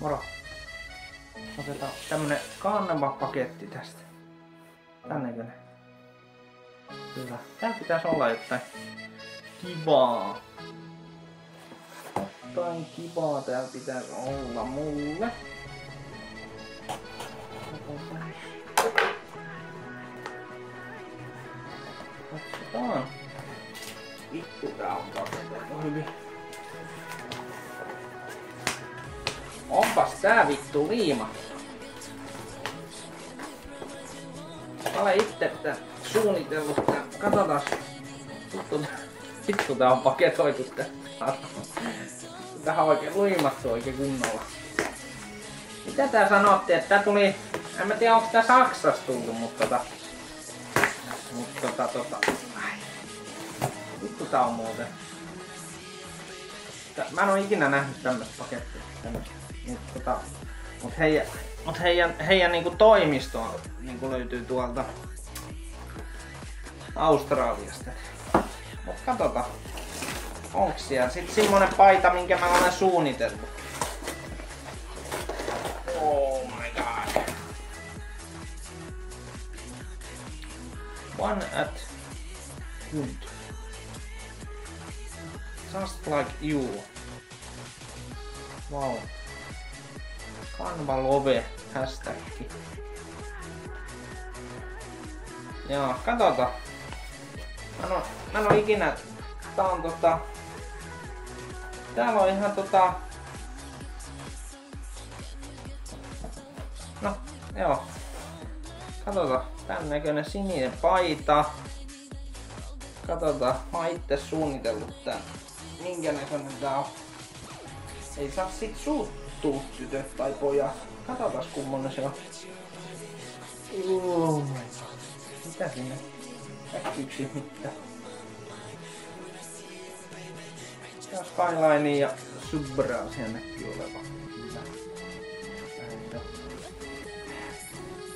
Moro. Otetaan tämmönen kannava paketti tästä. Tän näköinen. Hyvä. Tää pitäisi olla jotain kivaa. Jotain kivaa täällä pitäisi olla mulle. Katsotaan. Vittu tää on paketettu hyvin. Tää vittu liima. Mä olen itse tän suunnitellut tän. Katsotaan. Vittu, vittu tää on paketoitu tää. Tähän on oikein liimattu oikein kunnolla. Mitä tää sanotti, että tää tuli... En mä tiedä onko tää Saksasta tullut, mutta tota... Mutta tota tota... Vittu tää on muuten. Tää- Mä en oo ikinä nähnyt tämmöstä pakettia. Tämmöstä. Mut, tota, mut heidän, mut heidän, heidän niinku toimisto niinku löytyy tuolta Australiasta. Mut katsotaan. Onks siellä sit semmonen paita, minkä mä olen suunnitellut? Oh. One at Hund. Just like you. Wow. Kanva love hashtag. Joo, katsotaan. Mä en oo, mä en oo ikinä... Tää on tota... Täällä on ihan tota... No, joo. Katsotaan. Tän näköinen sininen paita. Katsotaan. Mä oon itse suunnitellut tän. Minkä näköinen tää on. Ei saa sit suuttua tytöt tai pojat. Katsotaan kummonen se on. Oh my god. Mitä siinä? Äkkyksi mitään. Ja Skyline ja Subra siellä näkyy oleva.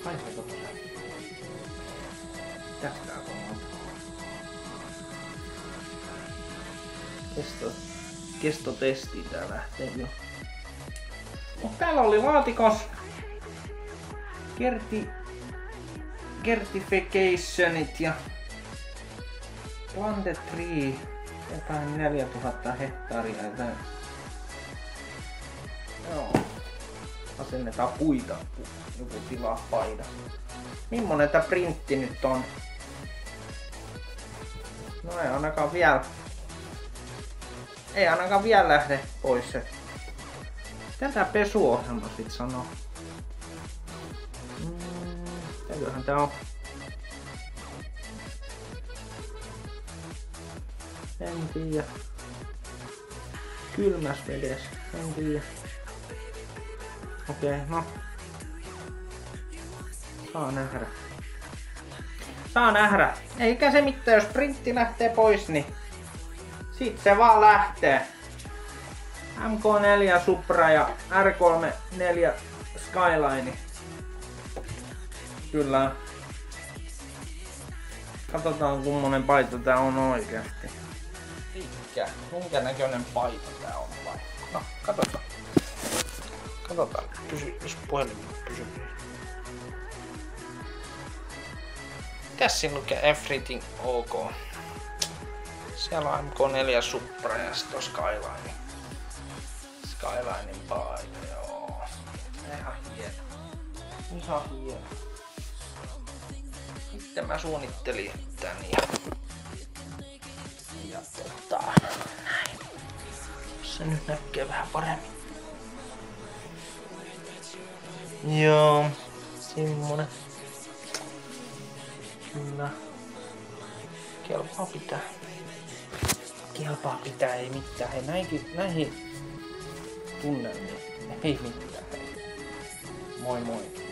Haiseeko tuossa? Tästä on Kesto, kestotesti tää lähtee jo. Mut täällä oli laatikos Kerti Certificationit ja Planted Tree jotain 4000 hehtaaria jotain. Joo. Asennetaan puita, joku tilaa paida. Mimmonen tää printti nyt on? No ei ainakaan vielä. Ei ainakaan vielä lähde pois se. Mitä tää pesuohjelma sit sanoo? Mm, mitäköhän tää on? En tiedä. Kylmäs vedessä. En tiedä. Okei, no. Saa nähdä. Saa nähdä. Eikä se mitään, jos printti lähtee pois, niin sit se vaan lähtee. MK4 Supra ja R34 Skyline. Kyllä. Katsotaan kummonen paita tää on oikeasti. Mikä? Minkä näköinen paita tää on vai? No, katsotaan. Katsotaan. Pysy, jos puhelin pysyy. Mitäs siinä lukee everything ok? Siellä on MK4 Supra ja sitten Skyline. Skylinein paita, joo. Ihan hieno. Ihan hieno. Sitten mä suunnittelin tän ja... Ja tota... Näin. Se nyt näkee vähän paremmin. Joo. Semmonen. Kyllä. Kelpaa pitää. Kelpaa pitää, ei mitään. Hei, näihin, näihin tunnelmiin. Ei mitään. Moi moi.